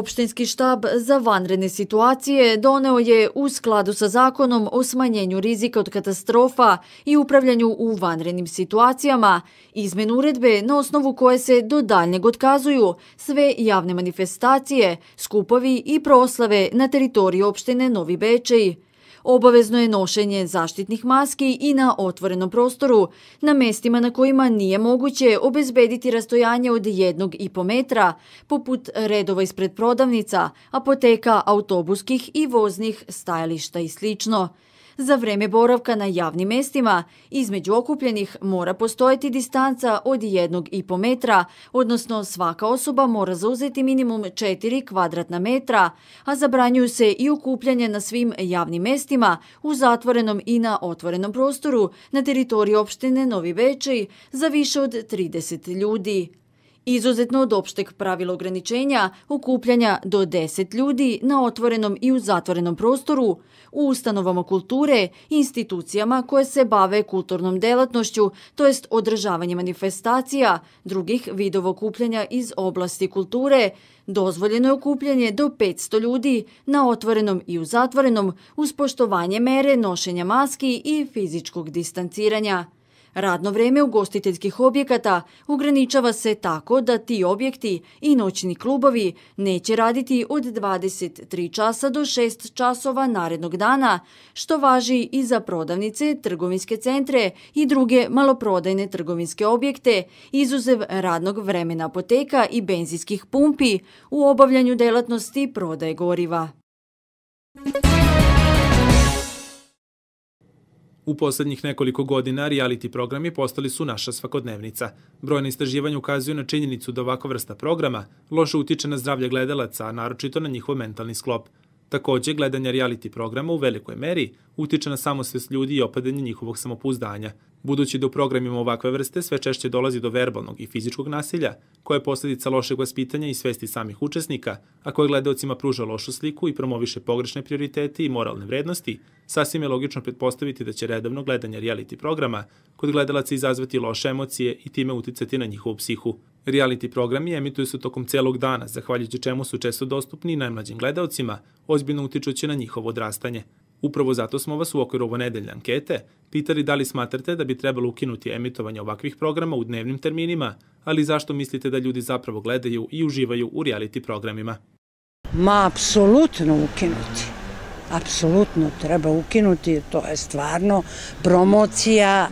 Opštinski štab za vanredne situacije doneo je u skladu sa zakonom o smanjenju rizika od katastrofa i upravljanju u vanrednim situacijama izmenu uredbe na osnovu koje se do daljnjeg otkazuju sve javne manifestacije, skupovi i proslave na teritoriji opštine Novi Bečej. Obavezno je nošenje zaštitnih maski i na otvorenom prostoru, na mestima na kojima nije moguće obezbediti rastojanje od jednog i po metra, poput redova ispred prodavnica, apoteka, autobuskih i voznih stajališta i slično. Za vreme boravka na javnim mestima, između okupljenih mora postojati distanca od jednog i po metra, odnosno svaka osoba mora zauzeti minimum 4 kvadratna metra, a zabranjuju se i okupljanje na svim javnim mestima u zatvorenom i na otvorenom prostoru na teritoriji opštine Novi Bečej za više od 30 ljudi. Izuzetno od opšteg pravila ograničenja, okupljanja do 10 ljudi na otvorenom i u zatvorenom prostoru, u ustanovama kulture, institucijama koje se bave kulturnom delatnošću, to jest održavanje manifestacija, drugih vidova okupljanja iz oblasti kulture, dozvoljeno je okupljanje do 500 ljudi na otvorenom i u zatvorenom uz poštovanje mere nošenja maski i fizičkog distanciranja. Radno vreme ugostiteljskih objekata ograničava se tako da ti objekti i noćni klubovi neće raditi od 23 časa do 6 časova narednog dana, što važi i za prodavnice, trgovinske centre i druge maloprodajne trgovinske objekte, izuzev radnog vremena apoteka i benzinskih pumpi u obavljanju delatnosti prodaje goriva. U poslednjih nekoliko godina reality programi postali su naša svakodnevnica. Brojne istraživanja ukazuju na činjenicu da ovakva vrsta programa loše utiče na zdravlje gledalaca, a naročito na njihov mentalni sklop. Takođe, gledanje reality programa u velikoj meri utiče na samosvest ljudi i opadanje njihovog samopouzdanja. Budući da u programima ovakve vrste sve češće dolazi do verbalnog i fizičkog nasilja, koje je posledica lošeg vaspitanja i svesti samih učesnika, a koje gledalcima pruža lošu sliku i promoviše pogrešne prioritete i moralne vrednosti, sasvim je logično pretpostaviti da će redovno gledanje reality programa kod gledalaca izazvati loše emocije i time uticati na njihovu psihu. Reality programi emituju se tokom celog dana, zahvaljujući čemu su često dostupni najmlađim gledalcima, ozbiljno utičući na njihovo odrastanje. Upravo zato smo vas u okviru ovo nedeljne ankete pitali da li smatrate da bi trebalo ukinuti emitovanje ovakvih programa u dnevnim terminima, ali zašto mislite da ljudi zapravo gledaju i uživaju u reality programima? Ma, apsolutno ukinuti. Apsolutno treba ukinuti, to je stvarno promocija,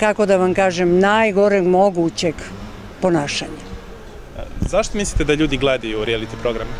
kako da vam kažem, najgoreg mogućeg ponašanja. Zašto mislite da ljudi gledaju reality programe?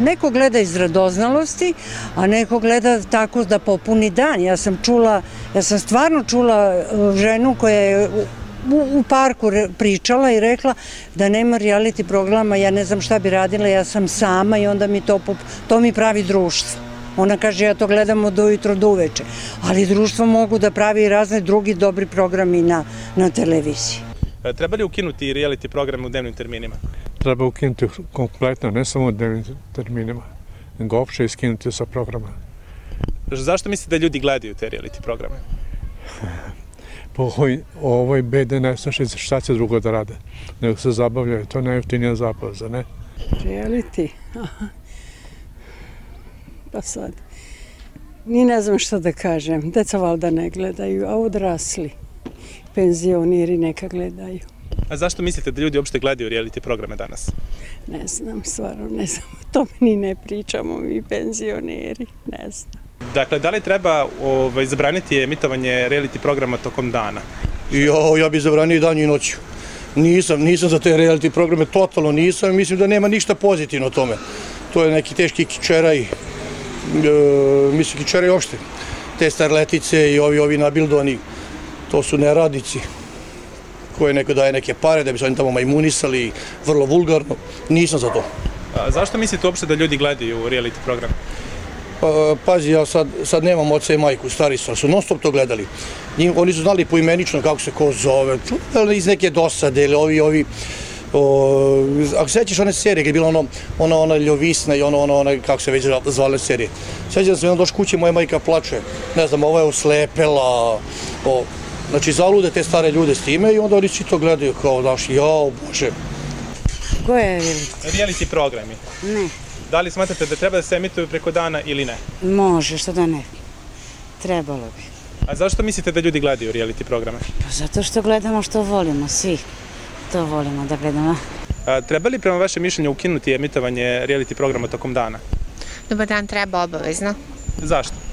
Neko gleda iz radoznalosti, a neko gleda tako da popuni dan. Ja sam čula, ja sam stvarno čula uh, ženu koja je u, u parku pričala i rekla da nema reality programa, ja ne znam šta bi radila, ja sam sama i onda mi to, to mi pravi društvo. Ona kaže, ja to gledam od ujutro do uveče. Ali društvo mogu da pravi i razne drugi dobri programi na, na televiziji. E, treba li ukinuti reality programe u dnevnim terminima? Treba ukinuti kompletno, ne samo u dnevnim terminima, nego opšte iskinuti sa programa. Zašto mislite da ljudi gledaju te reality programe? po ovoj, ovoj bede nestaše šta će drugo da rade, nego se zabavljaju, to je najjeftinija zabava, za ne? Reality? pa sad, ni ne znam šta da kažem, deca valjda ne gledaju, a odrasli penzioniri neka gledaju. A zašto mislite da ljudi uopšte gledaju reality programe danas? Ne znam, stvarno ne znam. O tome ni ne pričamo mi penzioneri, ne znam. Dakle, da li treba ovaj, zabraniti emitovanje reality programa tokom dana? Jo, ja bih zabranio i danju i noću. Nisam, nisam za te reality programe, totalno nisam. Mislim da nema ništa pozitivno o tome. To je neki teški kičeraj, e, mislim kičeraj uopšte. Te starletice i ovi, ovi nabildoni, to su neradici koje neko daje neke pare da bi se oni tamo majmunisali, vrlo vulgarno. Nisam za to. A zašto mislite uopšte da ljudi gledaju reality program? Pa, pazi, ja sad, sad nemam oca i majku, stari su, su non stop to gledali. Njim, oni su znali poimenično kako se ko zove, iz neke dosade ili ovi, ovi, o, ako sećaš one serije, gdje je bila ono, ona, ona ljovisna i ono, ono, ona, kako se već zvale serije. Sećam se, jedno došli kuće, moja majka plače, ne znam, ovo je oslepela, o, Znači, zalude te stare ljude s time i onda oni svi to gledaju kao, znaš, jao, bože. Koje je reality? Reality programi. Ne. Da li smatrate da treba da se emituju preko dana ili ne? Može, što da ne. Trebalo bi. A zašto mislite da ljudi gledaju reality programe? Pa zato što gledamo što volimo, svi. To volimo da gledamo. A, treba li prema vašem mišljenju ukinuti emitovanje reality programa tokom dana? Dobar dan treba obavezno. Zašto?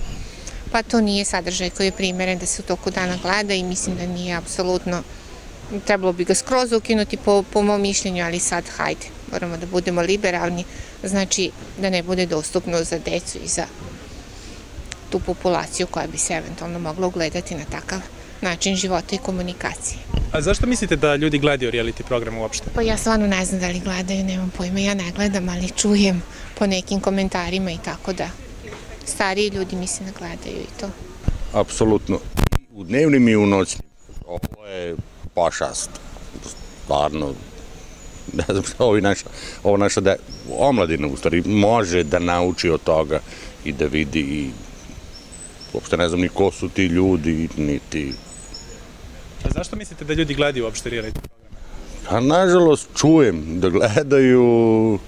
Pa to nije sadržaj koji je primeren da se u toku dana gleda i mislim da nije apsolutno trebalo bi ga skroz ukinuti po, po mom mišljenju, ali sad hajde, moramo da budemo liberalni, znači da ne bude dostupno za decu i za tu populaciju koja bi se eventualno mogla ugledati na takav način života i komunikacije. A zašto mislite da ljudi gledaju reality program uopšte? Pa ja stvarno ne znam da li gledaju, nemam pojma, ja ne gledam, ali čujem po nekim komentarima i tako da stariji ljudi mislim da gledaju i to. Apsolutno. U dnevnim i u noćnim. Ovo je pošast. Stvarno, ne znam šta ovo naša, ovo naša de, omladina u stvari može da nauči od toga i da vidi i uopšte ne znam ni ko su ti ljudi, niti... A zašto mislite da ljudi gledaju uopšte reality programe? A nažalost čujem da gledaju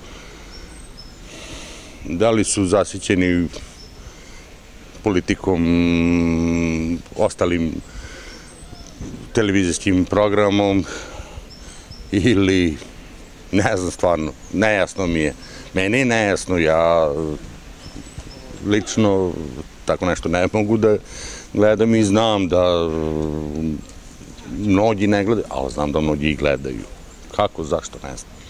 da li su zasićeni politikom, ostalim televizijskim programom ili ne znam stvarno, nejasno mi je. Meni je nejasno, ja lično tako nešto ne mogu da gledam i znam da mnogi ne gledaju, ali znam da mnogi i gledaju. Kako, zašto, ne znam.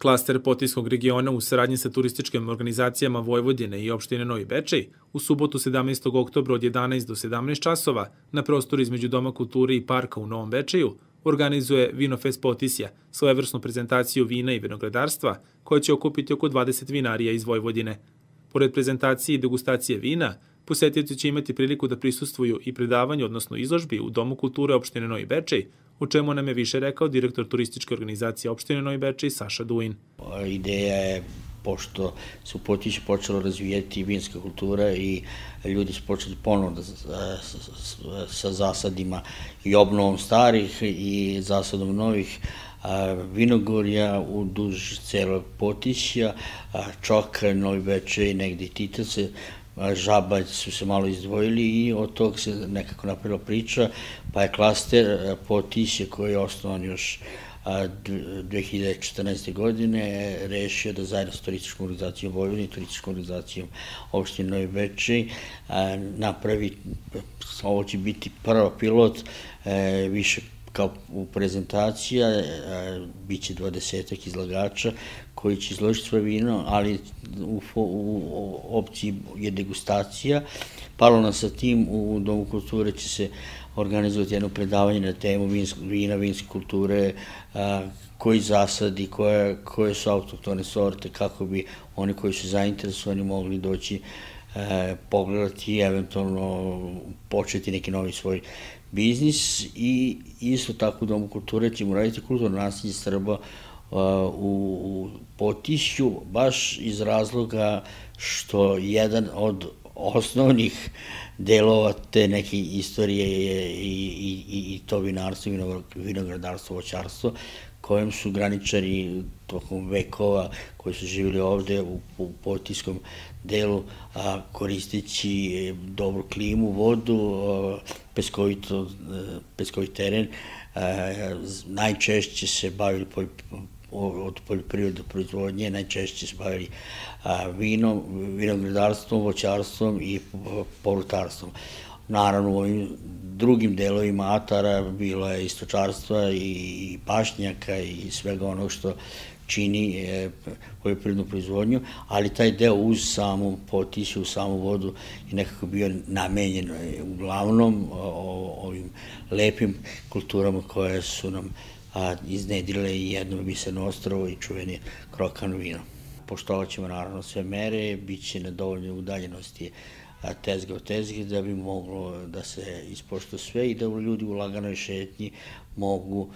Klaster Potijskog regiona u saradnji sa turističkim organizacijama Vojvodine i opštine Novi Bečej u subotu 17. oktobra od 11 do 17 časova na prostoru između Doma kulture i parka u Novom Bečeju organizuje Vinofest Potisja, svojevrsnu prezentaciju vina i vinogradarstva koja će okupiti oko 20 vinarija iz Vojvodine. Pored prezentacije i degustacije vina, posetioci će imati priliku da prisustvuju i predavanju, odnosno izložbi u Domu kulture opštine Novi Bečej, o čemu nam je više rekao direktor turističke organizacije opštine Novi Bečej Saša Duin. Ideja je pošto se u Potiću počela razvijeti vinska kultura i ljudi su počeli ponovno da, sa zasadima i obnovom starih i zasadom novih vinogorja u duž celog Potića, Čoka, Novi i negde Titace, Žabalj su se malo izdvojili i od tog se nekako napravila priča, pa je klaster Potiće koji je osnovan još 2014. godine rešio da zajedno sa turističkom organizacijom Vojvodine i turističkom organizacijom opštine Novi Bečej napravi, ovo će biti prvo pilot, e, više kao prezentacija, e, bit će dvadesetak izlagača koji će izložiti svoje vino, ali u, u, opciji je degustacija. Paralelno sa tim u Domu kulture će se organizovati jedno predavanje na temu vina, vinske kulture, a, koji zasadi, koje, koje su autoktone sorte, kako bi oni koji su zainteresovani mogli doći e, pogledati i eventualno početi neki novi svoj biznis i isto tako u Domu kulture ćemo raditi kulturno nasilje Srba u, u Potišću, baš iz razloga što jedan od osnovnih delova te neke istorije je i, i, i to vinarstvo, vinogradarstvo, voćarstvo, kojem su graničari tokom vekova koji su živjeli ovde u, u potijskom delu a, koristeći dobru klimu, vodu, a, peskovito, a, peskovit teren, a, najčešće se bavili od poljoprivode proizvodnje, najčešće se bavili vinom, vinogradarstvom, voćarstvom i porutarstvom. Naravno, u ovim drugim delovima Atara bilo je istočarstva i pašnjaka i svega onog što čini e, poljoprivrednu proizvodnju, ali taj deo uz samu potišu, u samu vodu je nekako bio namenjen e, uglavnom ovim lepim kulturama koje su nam a, iznedile i jedno biseno ostrovo i čuveni krokan vino. Poštovat ćemo naravno sve mere, bit će na dovoljnoj udaljenosti tezga od tezge da bi moglo da se ispošto sve i da ljudi u laganoj šetnji mogu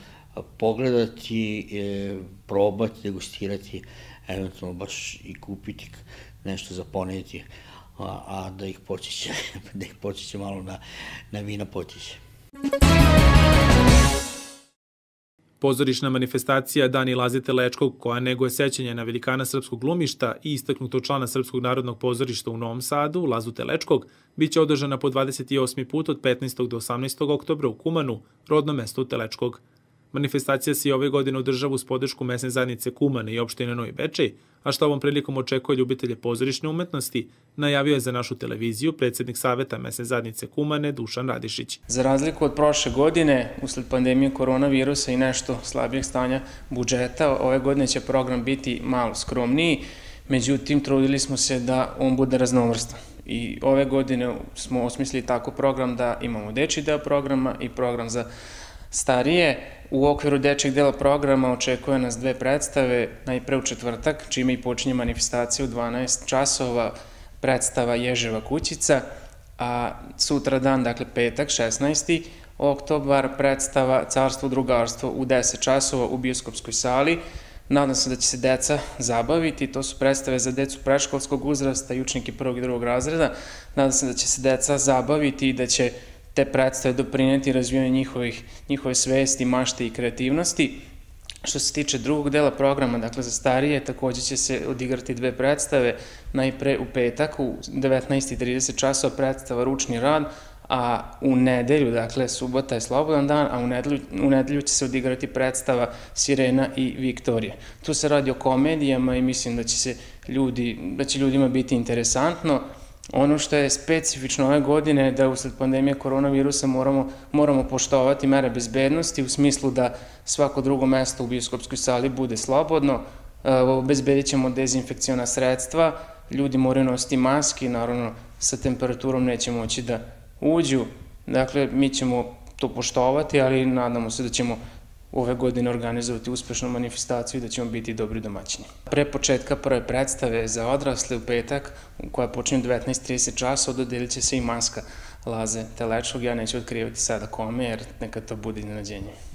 pogledati, e, probati, degustirati, eventualno baš i kupiti nešto za poneti. a, a da ih počiće, da ih počiće malo na, na vina potiće. Pozorišna manifestacija Dani Lazete Lečkog, koja neguje sećanje na velikana srpskog glumišta i istaknutog člana Srpskog narodnog pozorišta u Novom Sadu, Lazu Telečkog, bit će održana po 28. put od 15. do 18. oktobra u Kumanu, rodnom mestu Telečkog. Manifestacija se i ove godine održava uz podršku mesne zajednice Kumane i opštine Novi Bečej, a što ovom prilikom očekuje ljubitelje pozorišne umetnosti, najavio je za našu televiziju predsednik Saveta mesne zajednice Kumane Dušan Radišić. Za razliku od prošle godine, usled pandemije koronavirusa i nešto slabijeg stanja budžeta, ove godine će program biti malo skromniji, međutim trudili smo se da on bude raznovrstan. I ove godine smo osmislili tako program da imamo deči deo programa i program za starije. U okviru dečeg dela programa očekuje nas dve predstave, najpre u četvrtak, čime i počinje manifestacija u 12 časova, predstava Ježeva kućica, a sutra dan, dakle petak, 16. oktobar, predstava Carstvo drugarstvo u 10 časova u bioskopskoj sali. Nadam se da će se deca zabaviti, to su predstave za decu preškolskog uzrasta i učnike prvog i drugog razreda. Nadam se da će se deca zabaviti i da će te predstave doprineti razvijanju njihovih, njihove svesti, mašte i kreativnosti. Što se tiče drugog dela programa, dakle za starije, takođe će se odigrati dve predstave, najpre u petak u 19.30 časova predstava Ručni rad, a u nedelju, dakle subota je slobodan dan, a u nedelju, u nedelju će se odigrati predstava Sirena i Viktorija. Tu se radi o komedijama i mislim da će se ljudi, da će ljudima biti interesantno. Ono što je specifično ove godine da usled pandemije koronavirusa moramo, moramo poštovati mere bezbednosti u smislu da svako drugo mesto u bioskopskoj sali bude slobodno, obezbedit ćemo dezinfekcijona sredstva, ljudi moraju nositi maski, naravno sa temperaturom neće moći da uđu, dakle mi ćemo to poštovati, ali nadamo se da ćemo ove godine organizovati uspešnu manifestaciju i da ćemo biti dobri domaćini. Pre početka prve predstave za odrasle u petak, koja počinje 19.30 časa, dodelit će se i maska Laze Telečog. Ja neću otkrivati sada kome, jer neka to bude iznenađenje.